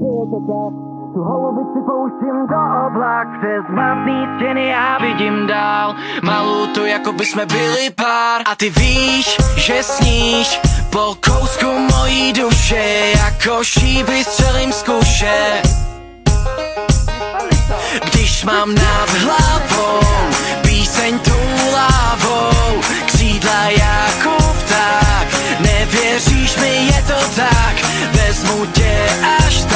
bylo to tak. Tu holubici pouštím do oblak Přes matný stěny já vidím dál. Malou to jako by jsme byli pár. A ty víš, že sníš Po kousku mojí duše Jako šíby střelím z kuše. Když mám nad hlavou mulher, as